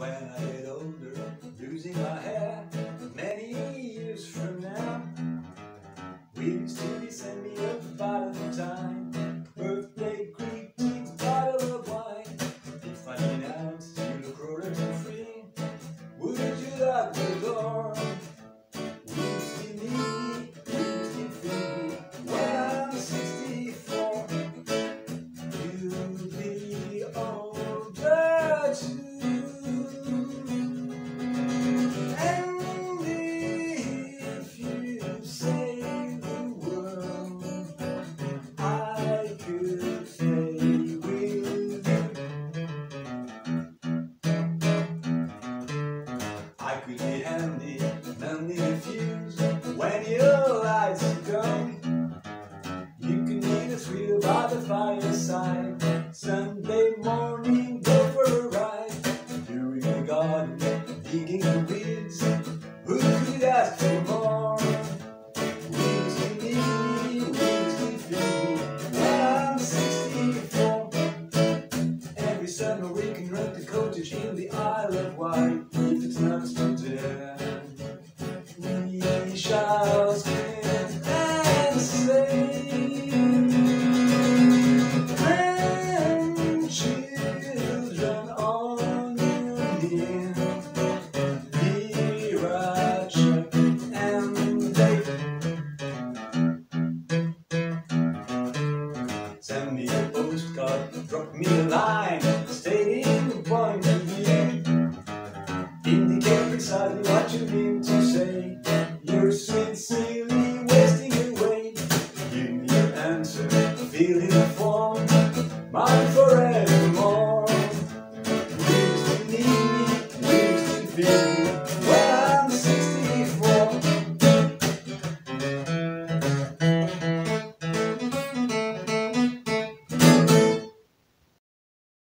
when I get older, losing my hair many years from now. We used to be send me a bottle of time, birthday greeting, bottle of wine. If I announced you look roaring free, would you lock the door? Will you by the fireside. Sunday morning, go for a ride. During the garden, digging the weeds. Who could ask for more? You still need me? You still feel me? When I'm 64. Every summer drop me a line, stating the point of view. Indicate precisely what you mean to say. You're sweet, silly, wasting away. Give me your answer, feeling